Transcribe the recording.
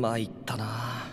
参ったな。